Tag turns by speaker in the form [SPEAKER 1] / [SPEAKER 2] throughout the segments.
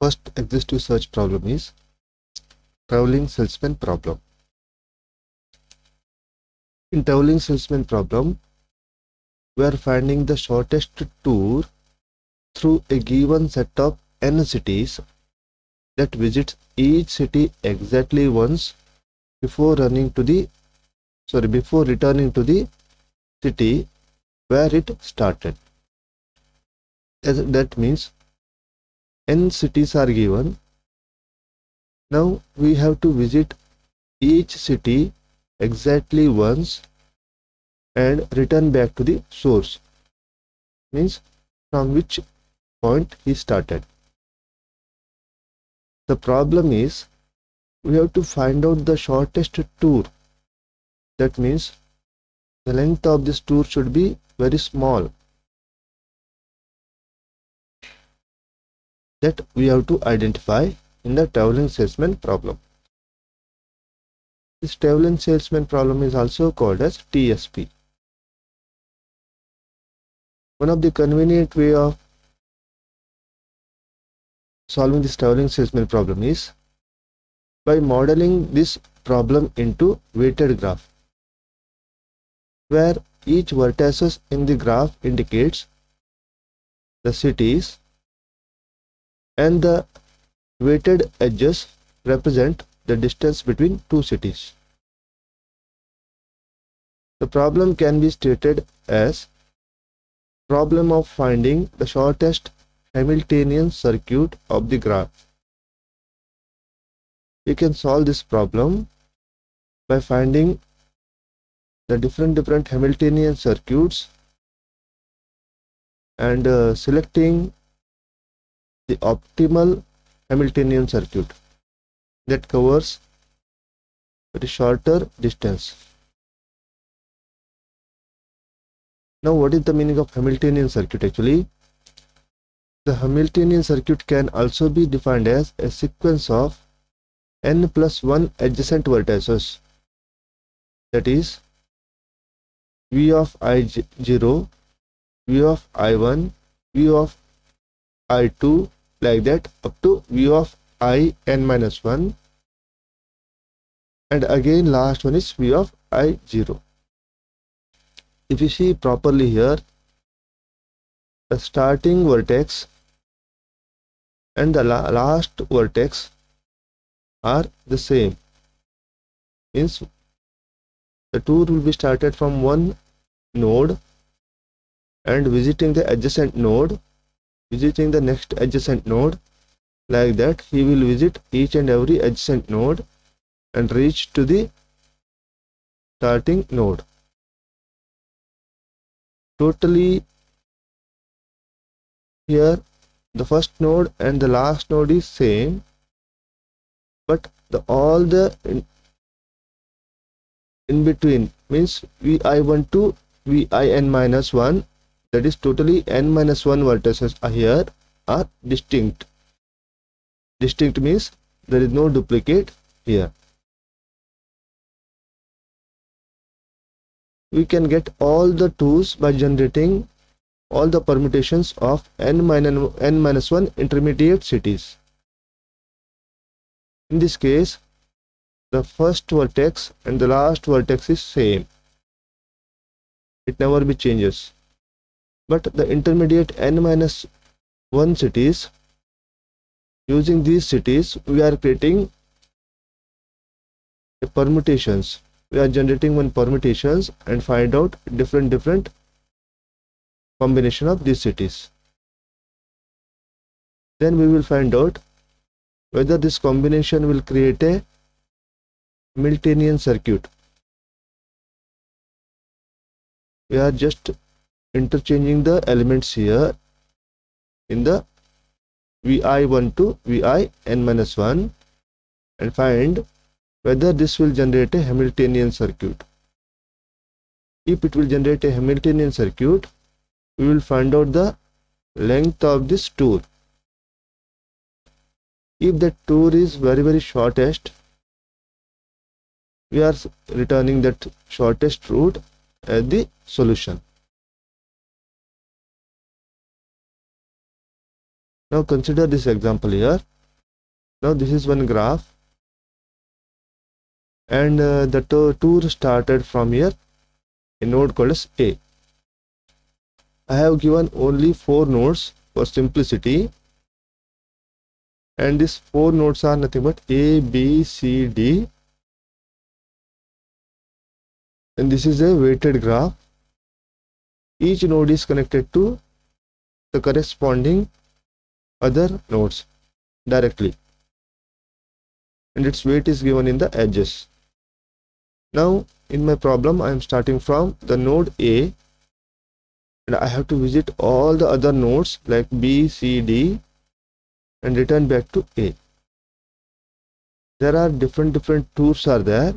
[SPEAKER 1] First exhaustive search problem is traveling salesman problem. In traveling salesman problem, we are finding the shortest tour through a given set of n cities that visits each city exactly once before running to the sorry before returning to the city where it started As that means n cities are given. Now we have to visit each city exactly once and return back to the source. Means from which point he started. The problem is we have to find out the shortest tour. That means the length of this tour should be very small that we have to identify in the traveling salesman problem. This traveling salesman problem is also called as TSP. One of the convenient way of solving this traveling salesman problem is by modeling this problem into weighted graph where each vertices in the graph indicates the cities and the weighted edges represent the distance between two cities. The problem can be stated as problem of finding the shortest Hamiltonian circuit of the graph. We can solve this problem by finding the different different Hamiltonian circuits and uh, selecting the optimal Hamiltonian circuit that covers the shorter distance. Now what is the meaning of Hamiltonian circuit actually? The Hamiltonian circuit can also be defined as a sequence of n plus 1 adjacent vertices that is v of i0, v of i1, v of i2 like that up to v of i n minus 1 and again last one is v of i 0 if you see properly here the starting vertex and the la last vertex are the same. Means the tour will be started from one node and visiting the adjacent node visiting the next adjacent node. Like that he will visit each and every adjacent node and reach to the starting node. Totally here the first node and the last node is same but the all the in, in between means vi1 to vin minus 1 that is totally n minus 1 vertices are here are distinct. Distinct means there is no duplicate here. We can get all the tools by generating all the permutations of n minus n minus 1 intermediate cities. In this case the first vertex and the last vertex is same. It never be changes but the intermediate n minus 1 cities using these cities we are creating permutations. We are generating one permutations and find out different different combination of these cities. Then we will find out whether this combination will create a Hamiltonian circuit. We are just interchanging the elements here in the vi1 to vi n minus 1 and find whether this will generate a Hamiltonian circuit. If it will generate a Hamiltonian circuit, we will find out the length of this tour. If the tour is very very shortest, we are returning that shortest route as the solution. Now consider this example here. Now this is one graph. And uh, the tour started from here a node called as a. I have given only four nodes for simplicity. And these four nodes are nothing but a b c d. And this is a weighted graph. Each node is connected to the corresponding other nodes directly and its weight is given in the edges now in my problem I am starting from the node A and I have to visit all the other nodes like B, C, D and return back to A. There are different different tours are there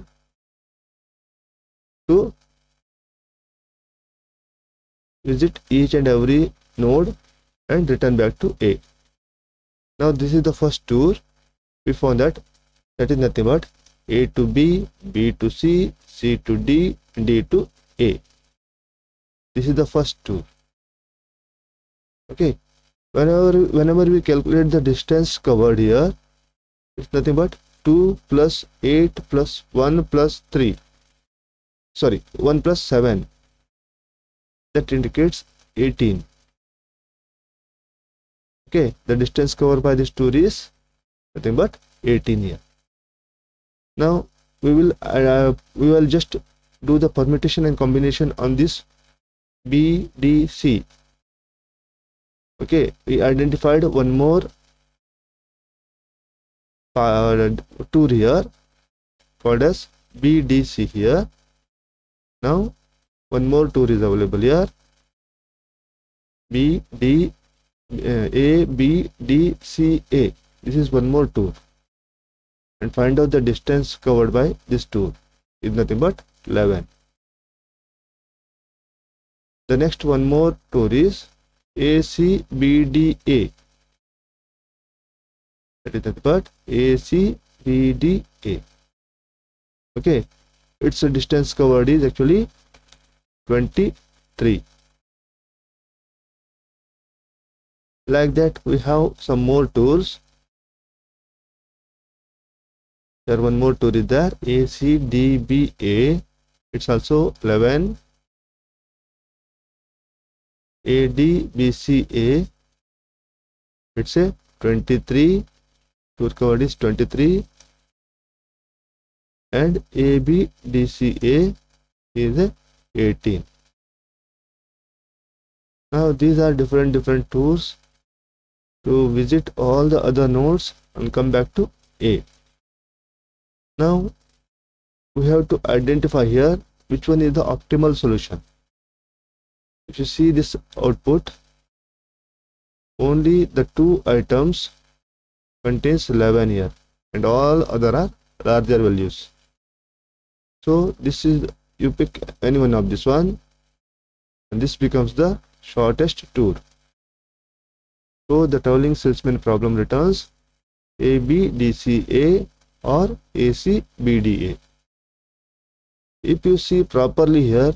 [SPEAKER 1] to visit each and every node and return back to A. Now this is the first tour. We found that that is nothing but A to B, B to C, C to D, D to A. This is the first tour. Okay. Whenever whenever we calculate the distance covered here, it's nothing but 2 plus 8 plus 1 plus 3. Sorry, 1 plus 7. That indicates 18 okay the distance covered by this tour is nothing but 18 here now we will uh, we will just do the permutation and combination on this BDC okay we identified one more tour here called as BDC here. Now one more tour is available here A, B, D, C, A. This is one more tour. And find out the distance covered by this tour is nothing but 11. The next one more tour is A, C, B, D, A. That is nothing but A, C, B, D, A. Okay. Its a distance covered is actually 23. Like that we have some more tools. There one more tool is there acdba it's also 11 adbca it's a 23 tour code is 23 and abdca is a 18 now these are different different tools to visit all the other nodes and come back to A. Now we have to identify here which one is the optimal solution. If you see this output, only the two items contains 11 here and all other are larger values. So this is you pick any one of this one and this becomes the shortest tour. So the traveling salesman problem returns ABDCA or ACBDA. If you see properly here,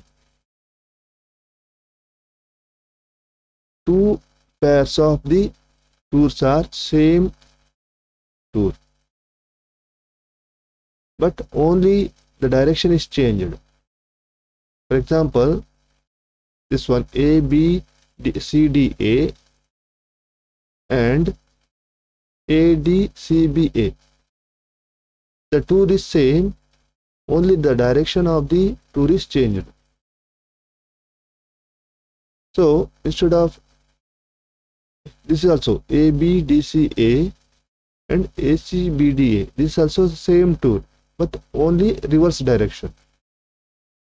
[SPEAKER 1] two pairs of the tours are same tour but only the direction is changed for example this one a b d, c d a and ADCBA. The tour is same, only the direction of the tour is changed. So instead of this is also ABDCA and ACBDA. This is also same tour but only reverse direction.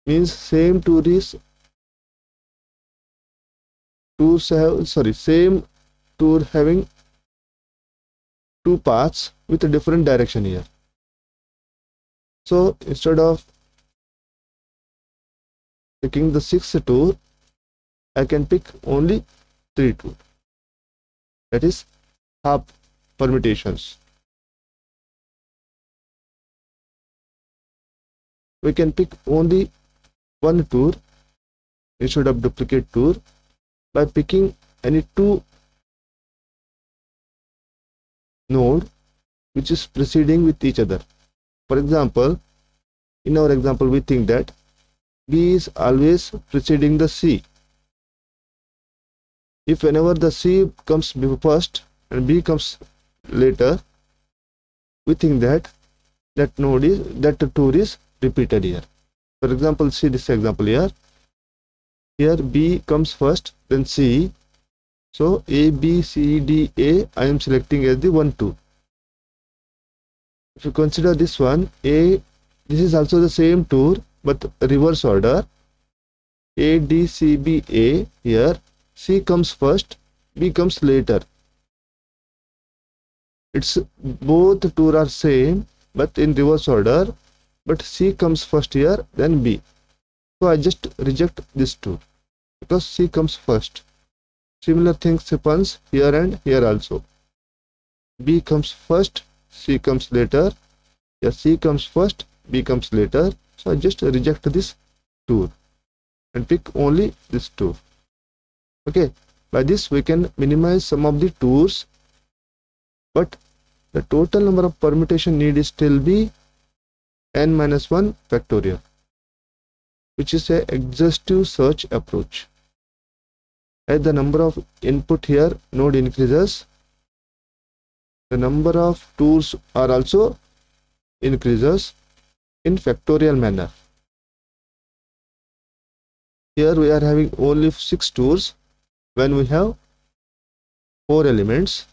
[SPEAKER 1] Means same tour is tours have sorry same tour having two paths with a different direction here. So instead of picking the sixth tour, I can pick only three tour. That is half permutations. We can pick only one tour instead of duplicate tour by picking any two node which is preceding with each other. For example, in our example, we think that B is always preceding the C. If whenever the C comes first and B comes later, we think that that node is that tour is repeated here. For example, see this example here. Here B comes first, then C. So A, B, C, D, A, I am selecting as the 1, 2. If you consider this one, A, this is also the same tour, but reverse order. A, D, C, B, A, here C comes first, B comes later. It's both tour are same, but in reverse order but C comes first here then B so I just reject this tour because C comes first similar things happens here and here also. B comes first C comes later. Here C comes first B comes later. So I just reject this two and pick only this two. Okay. By this we can minimize some of the tours but the total number of permutation need is still be n minus 1 factorial which is a exhaustive search approach as the number of input here node increases. The number of tools are also increases in factorial manner. Here we are having only six tools. When we have four elements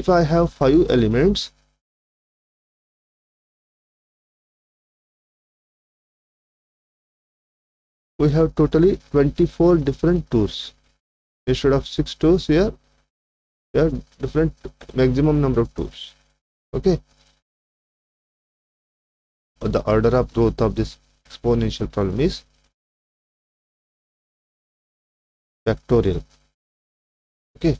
[SPEAKER 1] if i have five elements we have totally 24 different tours instead of 6 tours here we have different maximum number of tours okay? The order of growth of this exponential problem is factorial okay